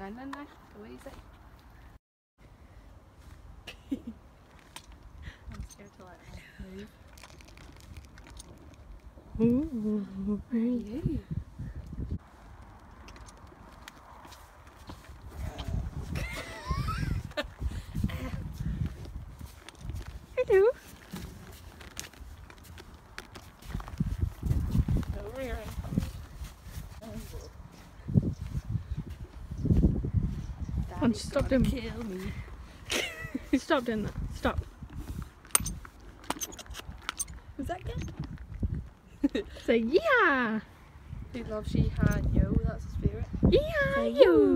No, no, no. Go easy. I'm scared to let move. Ooh, very You. Hello. On, stop doing Kill me. Stop doing that. Stop. Was that good? Say yeah. Who loves she had yo? That's the spirit. Yeah. You.